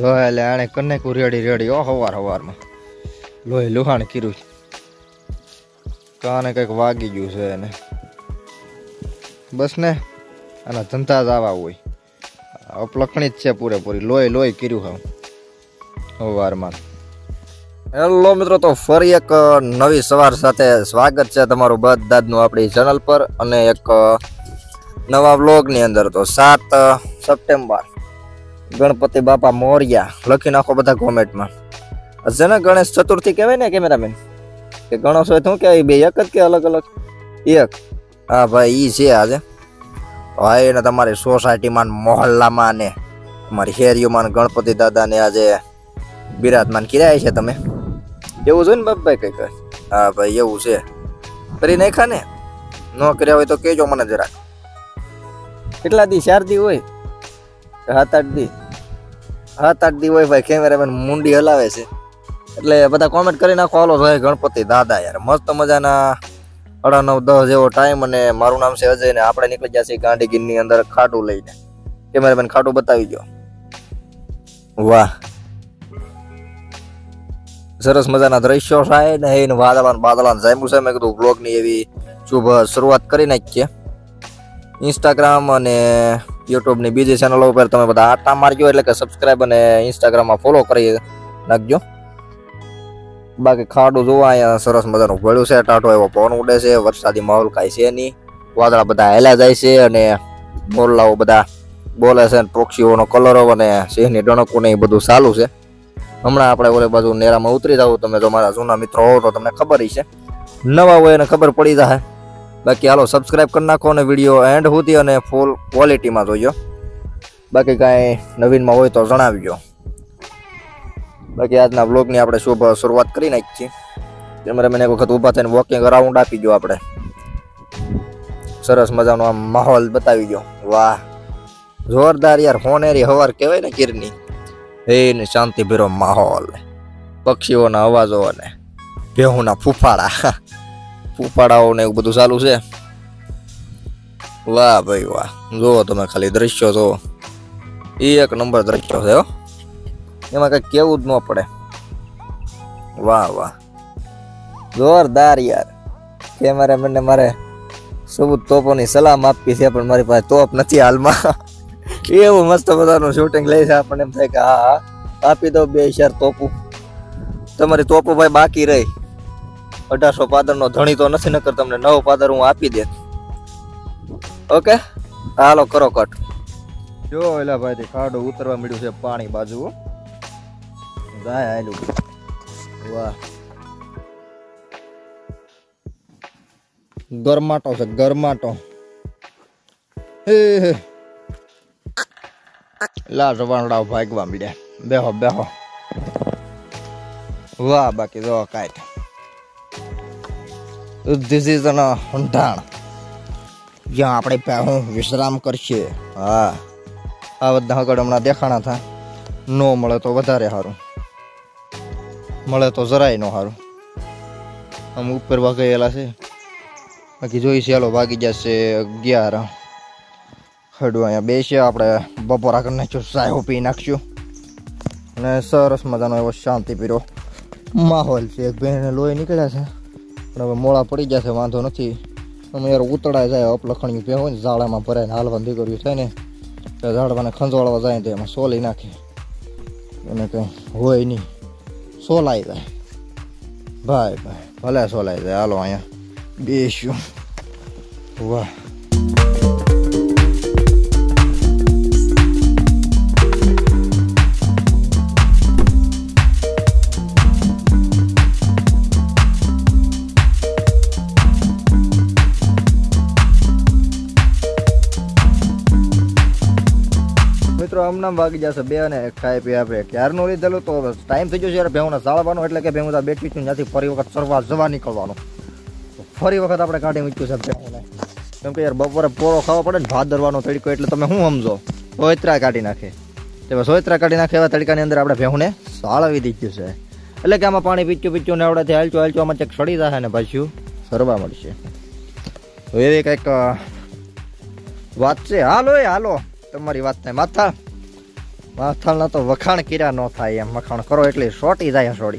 જો એટલે આણે કને રેડી રેડી. ઓ, હવાર હવારમાં. લોહી લુહાણ કર્યું છે. કાને કંઈક વાગી ગયું છે એને. બસ ને, આના ધંધા જ આવા હોય. અપલખણી જ છે પૂરેપૂરી. લોહી લોહી કર્યું હાવ હવારમાં. હેલો મિત્રો, તો ફરી એક નવી સવાર સાથે સ્વાગત છે તમારું બધાનું આપણી ચેનલ પર. અને એક નવા બ્લોગની અંદર તો સાત સપ્ટેમ્બર. ગણપતિ બાપા મોર્યા. લખી નાખો બધા કોમેન્ટમાં. જેને ગણેશ ચતુર્થી કહેવાય ને કેમેરામેન, કે ગણેશ હોય શું કહેવાય બે એક જ કે અલગ અલગ? એક. હા ભાઈ એ છે આજે. ભાઈ ને તમારી સોસાયટીમાં ને મોહલ્લામાં ને તમારી શેરીઓમાં ગણપતિ દાદાને આજે બિરાજમાન કર્યા છે તમે. એવું છે ને બાપભાઈ કઈ કઈ હા ભાઈ, એવું છે. કરી નાખા ને? ન કર્યા હોય તો કેજો મને જરાક. કેટલા દી, ચાર દી હોય? સાત આઠ દી. સાત આઠ દી હોય ભાઈ કેમેરામેન મુંડી હલાવે છે. એટલે બધા કોમેન્ટ કરી નાખો. હાલો ભાઈ ગણપતિ દાદા યાર. મસ્ત મજાના સાડા નવ, દસ જેવો ટાઈમ અને મારું નામ છે અજય ને આપણે નીકળી ગયા છીએ ગાંધીગીરની અંદર ખાટું લઈને. કેમેરામેન ખાટું બતાવી ગયો વાહ. સરસ મજાના દ્રશ્યો થાય ને એને વાદળા બાદળા જામ્યું છે. મેં કીધું બ્લોગની એવી શુભ શરૂઆત કરી નાખીએ. ઇન્સ્ટાગ્રામ અને યુટ્યુબની બીજી ચેનલો ઉપર તમે બધા આટા મારજો, એટલે કે સબસ્ક્રાઈબ અને ઇન્સ્ટાગ્રામમાં ફોલો કરી નાખજો. બાકી ખાડું જોવા અહીંયા સરસ મજાનું ગળ્યું છે, ટાટો એવો પવન ઉડે છે, વરસાદી માહોલ કાંઈ છે નહીં. વાદળા બધા હેલા જાય છે અને મોરલાઓ બધા બોલે છે અને પક્ષીઓનો કલરો અને સિંહની ડણકું ને એ બધું ચાલુ છે. હમણાં આપણે ઓલે બાજુ નેરામાં ઉતરી જાવ તમે જો મારા જૂના મિત્રો હો તો તમને ખબર છે નવા હોય એને ખબર પડી જાય બાકી હાલો સબસ્ક્રાઈબ કરી નાખો અને વીડિયો એન્ડ સુધી અને ફૂલ ક્વોલિટીમાં જોજો. બાકી કાંઈ નવીનમાં હોય તો જણાવજો. બાકી આજના બ્લોગની આપણે શુભ શરૂઆત કરી નાખીએ. તમારે મને એક વખત ઊભા થઈને વોકિંગ રાઉન્ડ આપી ગયો આપણે. સરસ મજાનો આમ માહોલ બતાવી ગયો વાહ. જોરદાર યાર હોનેરી હવાર કહેવાય ને કિરની એ ને શાંતિભીરો માહોલ. પક્ષીઓના અવાજો અને ભેહુના ફૂફાડા. ફૂફાડાઓ ને એવું બધું ચાલુ છે. વાહ ભાઈ વાહ. જુઓ તમે ખાલી દ્રશ્યો જુઓ. એ એક નંબર દ્રશ્યો છે હો. એમાં કઈ કેવું જ ન પડે. વાહ વાહ. જોરદાર યાર. કેમેરામેન ને મારે સબૂત તોપોની સલામ આપી છે, પણ મારી પાસે તોપ નથી હાલમાં. એવું મસ્ત બધાનું શૂટિંગ લે છે આપણને એમ થાય કે હા હા. આપી દો બે શેર તોપું. તમારી તોપો ભાઈ બાકી રહી. અઢારસો પાદરનો ધણી તો નથી, નકર તમને નવ પાદર હું આપી દે. ઓકે? હાલો, કરો કટ. જો, એલા ભાઈ ખાડો ઉતરવા મળ્યું છે પાણી બાજુ. ગરમાટો છે, ગરમાટો. હે લા રવાનડા ભાગવા મળ્યા બેહો બેહો. વાહ, બાકી જો કાંઈક ધીસ ઇઝ અન હંઢાણ જ્યાં આપણે પહેલું વિશ્રામ કરશે હા. આ બધા આગળ હમણાં દેખાણા થા. નો મળે તો વધારે સારું મળે તો જરાય ન સારું આમ ઉપર વાગેલા છે. બાકી જોઈ છે, હાલો, વાગી જશે અગિયાર. ખડું અહીંયા બેસીએ આપણે બપોરા કરી નાખ્યું, ચાય પી નાખશું અને સરસ મજાનો એવો શાંતિ પીરો માહોલ છે. એક બેને લોહી નીકળ્યા છે. પણ હવે મોળા પડી ગયા છે, વાંધો નથી. અમે યાર ઉતળાય જાય અપલખણ્યું પે હોય ને ઝાડામાં ભરાઈને બંધી કર્યું થાય ને, તો ઝાડવાને ખંજોળવા જાય તો એમાં સોલી નાખે. એને કંઈ હોય નહીં. સોલાઈ જાય. ભાઈ ભાઈ, ભલે સોલાઈ જાય. હાલો અહીંયા બેસ્યું. વાહ. મિત્રો, હમણાં વાગી જશે બે અને ખાઈ પી આપણે ક્યારનું લીધેલું તો ટાઈમ થઈ જશે યાર ભેહુને સાળવાનો એટલે કે ભેહું બેઠી છું ત્યાંથી ફરી વખત સરવા જવા નીકળવાનું. ફરી વખત આપણે કાઢી મૂક્યું છે ભેહુને. કેમ કે યાર બપોરે પોળો ખાવો પડે ને, ભાત દરવાનો તડકો, એટલે તમે શું સમજો? સોયત્રા કાઢી નાખે. તે સોયત્રા કાઢી નાખે એવા તડકાની અંદર આપણે ભેહુને સાળવી દીધું છે. એટલે કે આમાં પાણી પીચ્યું પીચ્યું ને આવડેથી હાલચું હાલચું આમાં ચેક સડી જશે ને પાછું સરવા મળશે. તો એવી કંઈક વાત છે. હાલો એ, હાલો. તમારી વાત થાય માથા માથાળના તો વખાણ કર્યા ન થાય એમ. વખાણ કરો એટલે શોટી જાય સોડી.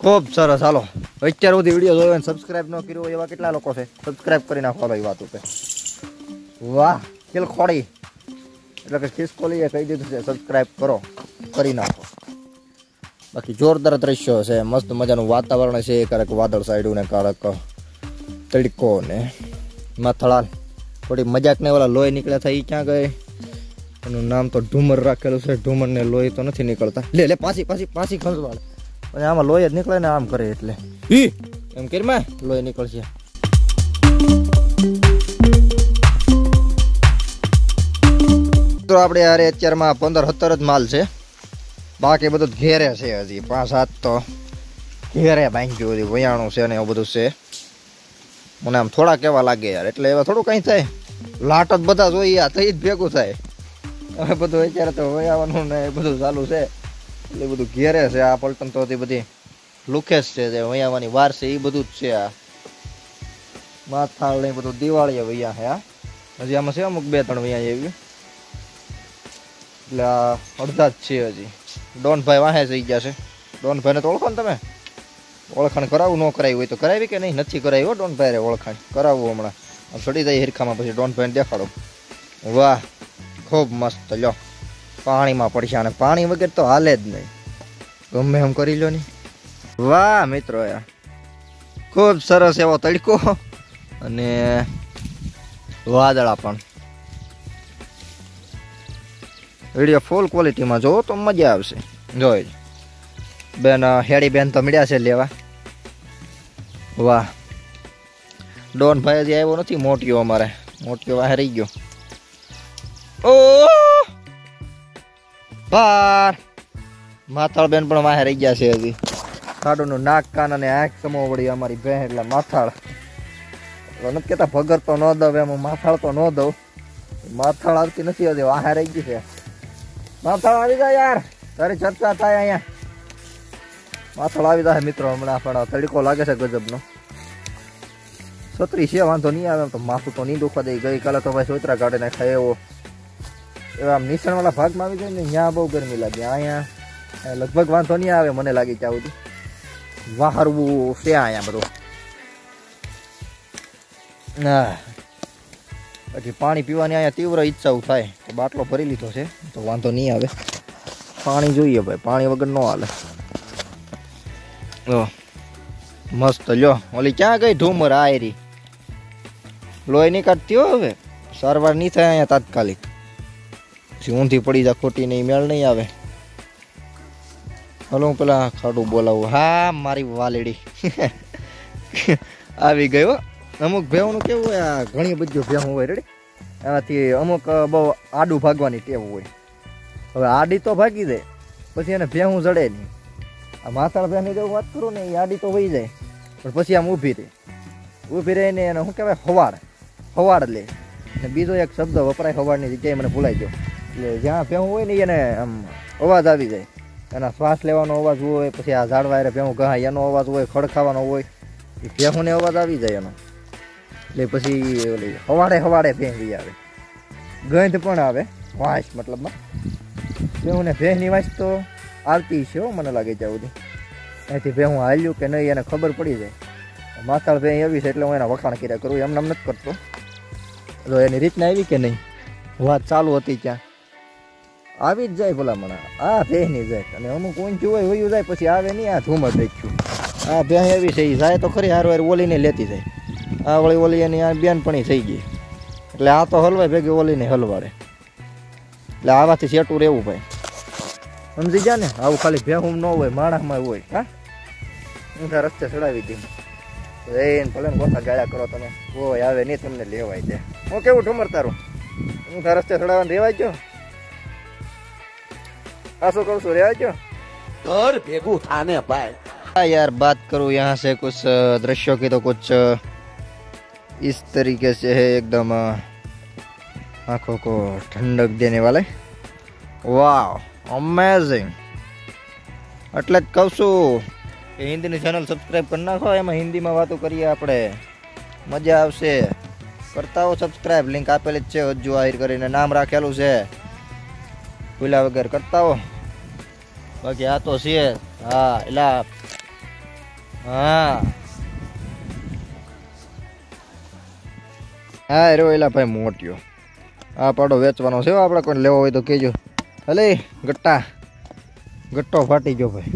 ખૂબ સરસ. હાલો, અત્યાર સુધી વીડિયો જોયો સબસ્ક્રાઇબ ન કર્યો એવા કેટલા લોકો છે? સબસ્ક્રાઇબ કરી નાખો એ વાત ઉપર. વાહ, ખેલ ખોડી. એટલે કે ખિસકોલીએ કહી દીધું છે સબસ્ક્રાઇબ કરો, કરી નાખો. બાકી જોરદાર દ્રશ્યો છે, મસ્ત મજાનું વાતાવરણ છે, ક્યારેક વાદળ સાઈડું ને ક્યારેક તડકો ને. માથળાલ થોડી મજાક ને ઓલા લોહી નીકળ્યા થાય એ ક્યાં ગઈ એનું નામ તો ઢુમર રાખેલું છે. ઢુમર ને લોહી તો નથી નીકળતા. લે લે પાછી પાછી પાછી ખસવાળ અને આમાં લોહી જ નીકળે ને આમ કરે એટલે. ઈ? એમ કરી માં લોહી નીકળશે. તો આપણે યાર અત્યારમાં પંદર સત્તર જ માલ છે. બાકી બધું ઘેરે છે હજી. પાંચ સાત તો ઘેરે બાંધ્યું હજી વયાણું છે ને એવું બધું છે. મને આમ થોડા કેવા લાગે યાર. એટલે એવા થોડું કંઈ થાય. લાટ જ બધા જોઈએ આ થઈ જ ભેગું થાય. હવે બધું અત્યારે તો વયાવાનું ને એ બધું ચાલુ છે. એટલે બધું ઘેરે છે આ પલટન તો હજી બધી લુકેશ છે જે વૈયાવાની વાર છે એ બધું જ છે આ. માથાળ ને બધું દિવાળી વૈયા છે આ હજી આમાં છે અમુક બે ત્રણ વૈયા એવી. એટલે આ અડધા જ છે હજી. ડોનભાઈ વાહે થઈ ગયા છે. ડોનભાઈને તો ઓળખો ને તમે? ઓળખાણ કરાવવું ન કરાવી હોય તો કરાવી કે નહીં? નથી કરાવી હો ડોનભાઈ રે ઓળખાણ. કરાવવું હમણાં. ચડી જાય હિરખામાં પછી ડોનભાઈને દેખાડો. વાહ. ખૂબ મસ્ત, લ્યો. પાણીમાં પડશે અને પાણી વગર તો હાલે જ નહીં. ગમે એમ કરી લો ને. વાહ, મિત્રો યાર ખૂબ સરસ એવો તડકો અને વાદળા પણ. વીડિયો ફૂલ ક્વોલિટીમાં જોવો તો મજા આવશે. જોઈ બેન હેડી બેન તો મળ્યા છે લેવા. વાહ. ડોન ભાઈ હજી આવ્યો નથી મોટીઓ અમારે. મોટીઓ વાહે રહી ગયો. માથાળ બેન પણ વાહે રહી ગયા છે હજી. ખાડુનું નાક, કાન અને આંખ સમો વળી અમારી બહેન એટલે માથાળ. નથી કેતા, ભગર તો ન દઉં, એમ માથાળ તો ન દઉં. માથાળ આવતી નથી હજી, વાહે રહી ગઈ છે. માથાળ આવી જાય યાર. તારી ચર્ચા થાય અહીંયા. માથાળ આવી જાય મિત્રો, હમણાં પણ તડકો લાગે છે ગજબનો. છત્રી છે, વાંધો નહીં આવે તો માથું તો નહીં દુખવા દે. ગઈકાલે તો ભાઈ સોતરા કાઢી નાખાય એવા આમ નીચાણવાળા ભાગમાં આવી જાય ને, ત્યાં બહુ ગરમી લાગે. અહીંયા લગભગ વાંધો નહીં આવે મને લાગે ત્યાં સુધી. વાહરવું છે અહીંયા બધું. ના પછી પાણી પીવાની અહીંયા તીવ્ર ઈચ્છાઓ થાય. તો બાટલો ભરી લીધો છે. તો વાંધો નહીં આવે. પાણી જોઈએ ભાઈ, પાણી વગર ન હાલે. ઓ મસ્ત, લ્યો. ઓલી ક્યાં ગઈ ઢુમર આયરી લોહી નહીં કાઢતી હો હવે? સારવાર નહીં થાય અહીંયા તાત્કાલિક. પછી ઊંધી પડી જાય ખોટી નહીં મેળ નહીં આવે. હલો, હું પેલા ખાડું બોલાવું. હા, મારી વાલેડી. આવી ગયો અમુક ભેવનું કેવું હોય, આ ઘણી બધી ભેવું હોય, રેડી? એનાથી અમુક બહુ આડું ભાગવાની ટેવ હોય. હવે આડી તો ભાગી દે પછી એને ભેહું જડે નહીં. આ માથાળ ભેહની જેવું વાત કરું ને એ આડી તો વહી જાય. પણ પછી આમ ઊભી રહે. ઊભી રહીને એને શું કહેવાય? હવાડ. હવાડ લે. અને બીજો એક શબ્દ વપરાય હવાડની જગ્યાએ, મને ભૂલાઈ ગયો. એટલે જ્યાં ભેહું હોય ને એને આમ અવાજ આવી જાય. એના શ્વાસ લેવાનો અવાજ હોય, પછી આ ઝાડવા એને ભેહું ગહાય એનો અવાજ હોય, ખડખાવાનો હોય એ ભેહુંને અવાજ આવી જાય એનો. એટલે પછી ઓલી હવાડે હવાડે ભેંગી આવે. ગંધ પણ આવે, વાંસ મતલબમાં. ભેહુંને ભેંની વાંસ તો આવતી છે મને લાગે છે સુધી. અહીંથી ભેહું હાલ્યું કે નહીં એને ખબર પડી જાય. માથાળ ભેં એવી છે એટલે હું એના વખાણ કર્યા કરું એમને એમ નથી કરતો. તો એની રીતના આવી કે નહીં? વાત ચાલુ હતી ત્યાં. આવી જ જાય ભલામણા. આ ભેંની જાય. અને અમુક ઊંચું હોય હોયું જાય, પછી આવે નહીં, આ ધૂમર દેખ્યું. આ ભેં એવી છે એ જાય તો ખરી, હાર વાર ઓલીને લેતી જાય. આ વળી ઓલી એની આ બેનપણી થઈ ગઈ. એટલે આ તો હલવાય ભેગી ઓલીને હલવાડે. એટલે આવાથી સેટું રહેવું ભાઈ. સમજી ગયા ને? આવું ખાલી ભેહું ન હોય, માણસમાં હોય. હા? ઊંધા રસ્તે ચડાવી દીધું એને ભલે ને ગોઠા ગાળ્યા કરો તમે. કોઈ આવે નહીં, તમને લેવાય દે. હું કેવું ઠુમર તારું? ઊંધા રસ્તે ચડાવવાનું રેવાય ગયો? આ શું કહું છું રેવાય ગયો ઘર ભેગું થાને ભાઈ हाँ यार बात करूँ यहाँ से कुछ अ, दृश्यों की तो कुछ अ, इस तरीके से है एकदम अ, आंखों को ठंडक देने वाले વાવ અમેઝિંગ એટલે જ કહું છું કે હિન્દીની ચેનલ સબસ્ક્રાઈબ કરી નાખો એમાં હિન્દીમાં વાતો કરીએ આપણે મજા આવશે કરતા હો સબસ્ક્રાઈબ લિંક આપેલી જ છે હજુ આહિર કરીને નામ રાખેલું છે ભૂલા વગર કરતા હો બાકી આ તો છે હા એટલે હા હા રો એલા ભાઈ મોટ્યો આ પાડો વેચવાનો છે આપણે કોઈ લેવો હોય તો કહેજો હલે ગટ્ટા ગટ્ટો ફાટી ગયો ભાઈ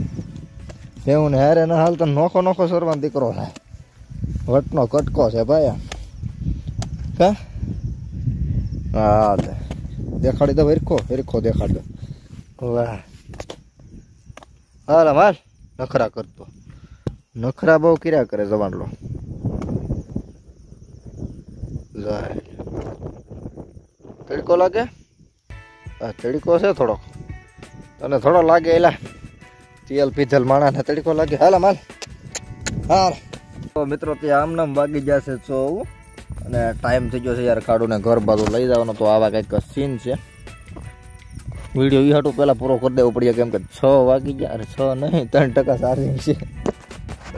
એવું ને હારે ના હાલ તો નોખો નોખો સરવાનો દીકરો છે વટનો કટકો છે ભાઈ હા હા દેખાડી દો હરખો હરખો દેખાડી દો વાહ. હાલ માલ નખરા કરતો નખરા બહુ કર્યા કરે જવાનલો. તડકો લાગે? આ તડકો છે થોડોક. તને થોડો લાગે એલા. તેલ પીધેલ માણાને તડકો લાગે. હાલ માલ હાલ. મિત્રો ત્યાં આમ નામ વાગી જશે સો અને ટાઈમ થઈ ગયો છે યાર ખાડુને ઘર બાજુ લઈ જવાનો, તો આવા કંઈક સીન છે. વીડિયો એ હાટું પહેલાં પૂરો કરી દેવો પડ્યો, કેમ કે છ વાગી ગયા અરે છ નહીં, ત્રણ ટકા ચાર્જિંગ છે.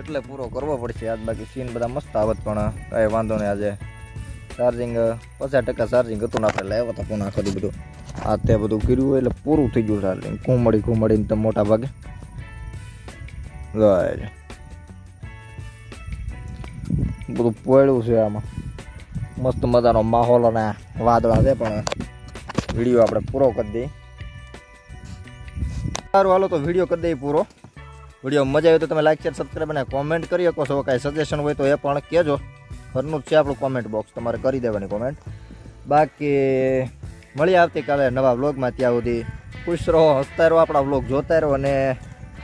એટલે પૂરો કરવો પડશે આજ બાકી સીન બધા મસ્ત આવત, પણ કાંઈ વાંધો નહીં આજે. ચાર્જિંગ પચાસ ટકા ચાર્જિંગ હતું ને આપણે લેવા હતા ફોન આખો બધું. આ તે બધું કર્યું એટલે પૂરું થઈ ગયું ચાર્જિંગ ઘૂમડી ઘૂમડીને તો મોટા ભાગે. બધું પડ્યું છે આમાં. મસ્ત મજાનો માહોલ અને વાદળા છે પણ વીડિયો આપણે પૂરો કરી દઈએ. સારું, હાલો તો વીડિયો કરી દઈએ પૂરો. વીડિયો મજા આવી તો તમે લાઈક શેર સબસ્ક્રાઈબ અને કોમેન્ટ કરી શકો છો. કાંઈ સજેશન હોય તો એ પણ કહેજો. ઘરનું જ છે આપણું કોમેન્ટ બોક્સ તમારે કરી દેવાની કોમેન્ટ બાકી, મળીએ આવતીકાલે નવા વ્લોગમાં ત્યાં સુધી ખુશ રહો, હસતા રહો, આપણા વ્લોગ જોતા રહો અને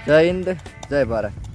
જય હિન્દ, જય ભારત.